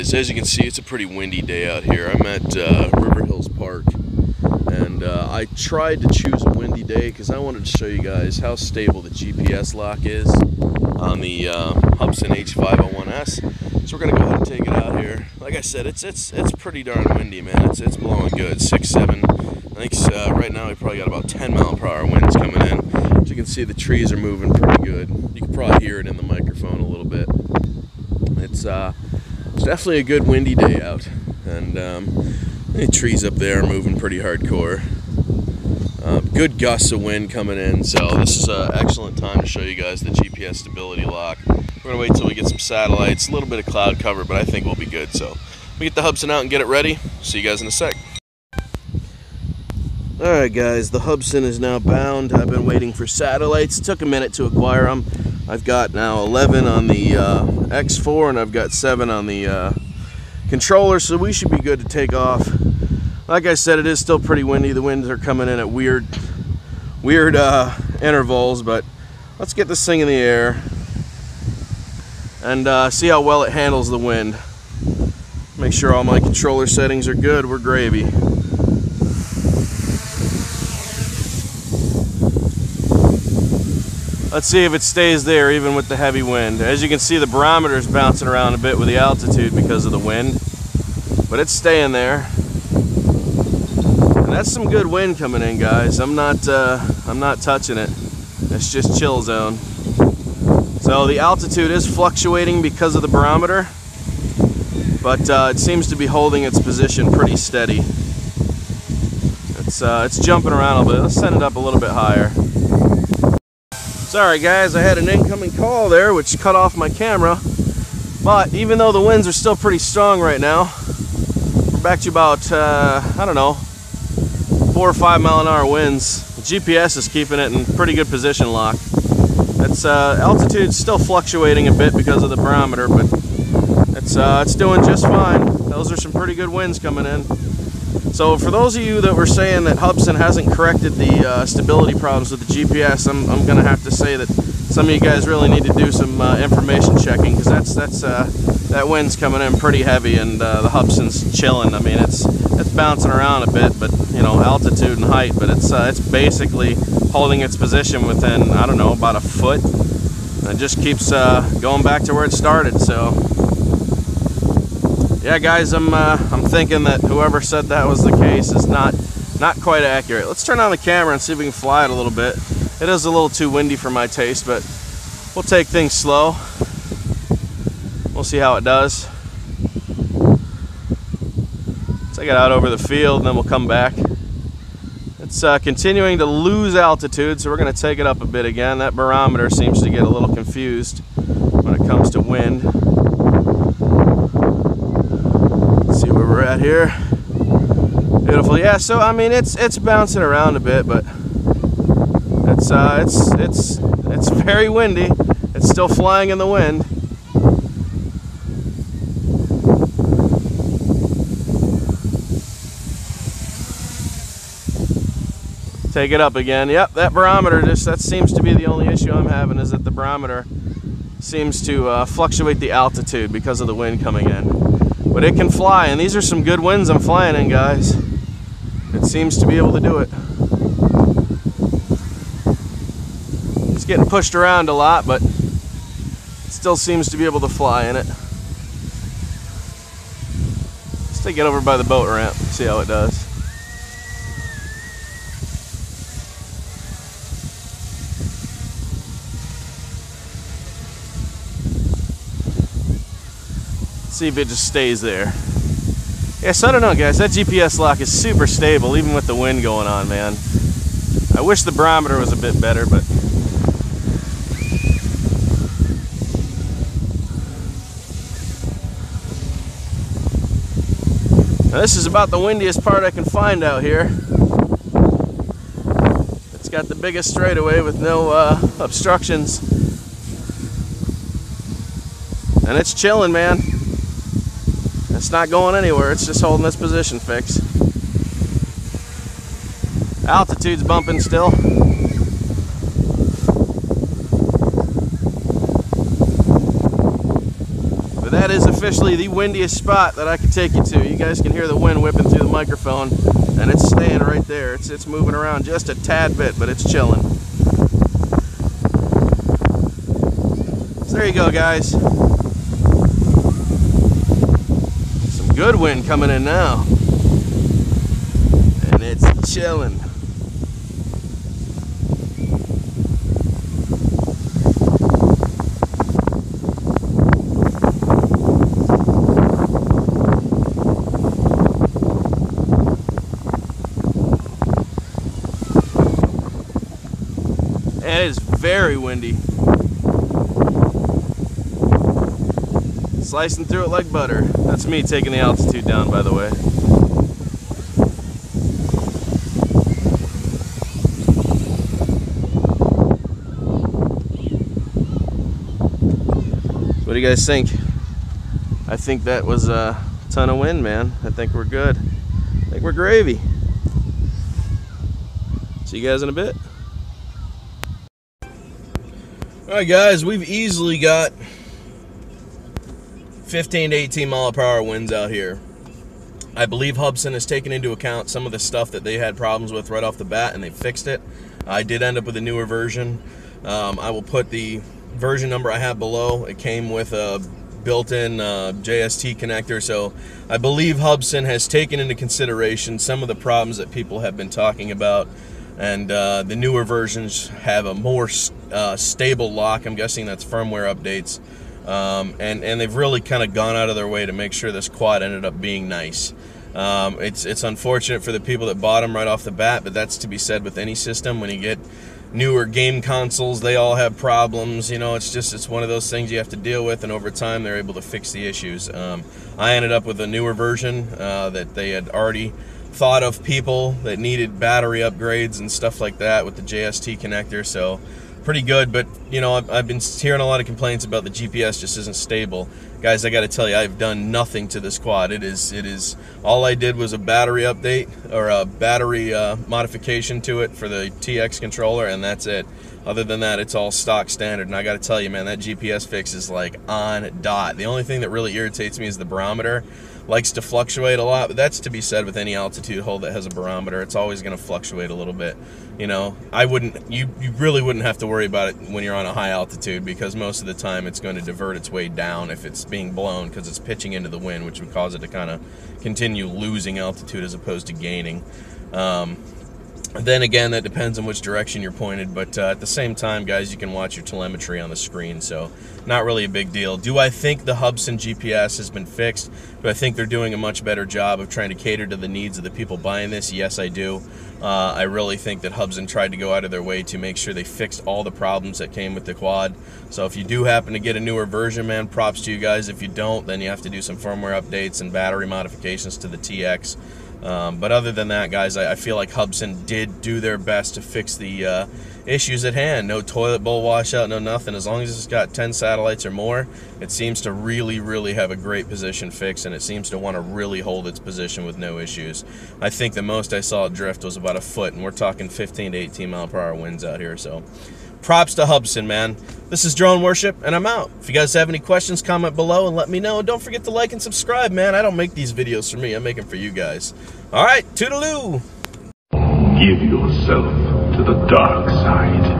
Guys? As you can see it's a pretty windy day out here. I'm at uh, River Hills Park and uh, I tried to choose a windy day because I wanted to show you guys how stable the GPS lock is on the uh, Hubsan H501S. So we're gonna go ahead and take it out here. Like I said, it's it's it's pretty darn windy, man. It's it's blowing good, six seven. I think uh, right now we probably got about 10 mile per hour winds coming in. As you can see, the trees are moving pretty good. You can probably hear it in the microphone a little bit. It's uh, it's definitely a good windy day out, and um, the trees up there are moving pretty hardcore. Uh, good gusts of wind coming in, so this is an excellent time to show you guys the GPS stability lock. We're gonna wait till we get some satellites, a little bit of cloud cover, but I think we'll be good. So we get the Hubsan out and get it ready. See you guys in a sec. Alright guys, the Hubsan is now bound. I've been waiting for satellites. It took a minute to acquire them. I've got now 11 on the uh, X4 and I've got 7 on the uh, controller, so we should be good to take off. Like I said, it is still pretty windy. The winds are coming in at weird, weird uh, intervals, but let's get this thing in the air and uh, see how well it handles the wind. Make sure all my controller settings are good. We're gravy. Let's see if it stays there even with the heavy wind. As you can see, the barometer is bouncing around a bit with the altitude because of the wind, but it's staying there. And that's some good wind coming in, guys. I'm not, uh, I'm not touching it. It's just chill zone. So the altitude is fluctuating because of the barometer, but uh, it seems to be holding its position pretty steady. It's, uh, it's jumping around a little bit. Let's send it up a little bit higher. Sorry guys, I had an incoming call there which cut off my camera. But even though the winds are still pretty strong right now, we're back to about, uh, I don't know, four or five mile an hour winds. The GPS is keeping it in pretty good position lock. It's uh, altitude's still fluctuating a bit because of the barometer, but it's uh, it's doing just fine. Those are some pretty good winds coming in. So for those of you that were saying that Hubsan hasn't corrected the uh, stability problems with the GPS, I'm, I'm going to have to say that some of you guys really need to do some uh, information checking because that's that's uh, that wind's coming in pretty heavy and uh, the Hubsan's chilling. I mean it's it's bouncing around a bit, but you know altitude and height, but it's uh, it's basically holding its position within I don't know about a foot. And it just keeps uh, going back to where it started. So yeah, guys, I'm uh, I'm thinking that whoever said that was the case is not not quite accurate. Let's turn on the camera and see if we can fly it a little bit. It is a little too windy for my taste, but we'll take things slow. We'll see how it does. Take it out over the field, and then we'll come back. It's uh, continuing to lose altitude, so we're going to take it up a bit again. That barometer seems to get a little confused when it comes to wind. Here. Beautiful. Yeah, so I mean it's it's bouncing around a bit, but it's uh it's it's it's very windy. It's still flying in the wind. Take it up again. Yep, that barometer just that seems to be the only issue I'm having is that the barometer seems to uh, fluctuate the altitude because of the wind coming in but it can fly and these are some good winds I'm flying in guys. It seems to be able to do it. It's getting pushed around a lot but it still seems to be able to fly in it let's take it over by the boat ramp see how it does see if it just stays there. Yeah, so I don't know, guys. That GPS lock is super stable, even with the wind going on, man. I wish the barometer was a bit better, but... Now, this is about the windiest part I can find out here. It's got the biggest straightaway with no uh, obstructions. And it's chilling, man. It's not going anywhere, it's just holding this position fixed. Altitude's bumping still. But that is officially the windiest spot that I can take you to. You guys can hear the wind whipping through the microphone and it's staying right there. It's, it's moving around just a tad bit, but it's chilling. So there you go, guys. Some good wind coming in now. And it's chilling. It is very windy. Slicing through it like butter. That's me taking the altitude down, by the way. What do you guys think? I think that was a ton of wind, man. I think we're good. I think we're gravy. See you guys in a bit. All right, guys, we've easily got 15 to 18 mile per hour winds out here. I believe Hubsan has taken into account some of the stuff that they had problems with right off the bat, and they fixed it. I did end up with a newer version. Um, I will put the version number I have below. It came with a built-in uh, JST connector, so I believe Hubsan has taken into consideration some of the problems that people have been talking about and uh, the newer versions have a more uh, stable lock. I'm guessing that's firmware updates, um, and and they've really kind of gone out of their way to make sure this quad ended up being nice. Um, it's it's unfortunate for the people that bought them right off the bat, but that's to be said with any system. When you get newer game consoles, they all have problems. You know, it's just it's one of those things you have to deal with, and over time they're able to fix the issues. Um, I ended up with a newer version uh, that they had already thought of people that needed battery upgrades and stuff like that with the JST connector. So pretty good, but you know, I've, I've, been hearing a lot of complaints about the GPS just isn't stable. Guys, I got to tell you, I've done nothing to this quad. It is, it is, all I did was a battery update or a battery uh, modification to it for the TX controller, and that's it. Other than that, it's all stock standard. And I got to tell you, man, that GPS fix is like on dot. The only thing that really irritates me is the barometer likes to fluctuate a lot, but that's to be said with any altitude hole that has a barometer. It's always going to fluctuate a little bit. You know, I wouldn't, you, you really wouldn't have to worry about it when you're on a high altitude because most of the time it's going to divert its way down if it's being blown because it's pitching into the wind, which would cause it to kind of continue losing altitude as opposed to gaining. Um, then again, that depends on which direction you're pointed, but uh, at the same time, guys, you can watch your telemetry on the screen, so not really a big deal. Do I think the Hubsan GPS has been fixed? Do I think they're doing a much better job of trying to cater to the needs of the people buying this? Yes, I do. Uh, I really think that Hubsan tried to go out of their way to make sure they fixed all the problems that came with the quad. So if you do happen to get a newer version, man, props to you guys. If you don't, then you have to do some firmware updates and battery modifications to the TX. Um, but other than that, guys, I, I, feel like Hubsan did do their best to fix the uh, issues at hand. No toilet bowl washout, no nothing. As long as it's got 10 satellites or more, it seems to really, really have a great position fix, and it seems to want to really hold its position with no issues. I think the most I saw it drift was about a foot, and we're talking 15 to 18 mile per hour winds out here. So props to Hubsan, man. This is Drone Worship, and I'm out. If you guys have any questions, comment below and let me know. Don't forget to like and subscribe, man. I don't make these videos for me. I make them for you guys. All right, toodaloo. Give yourself to the dark side.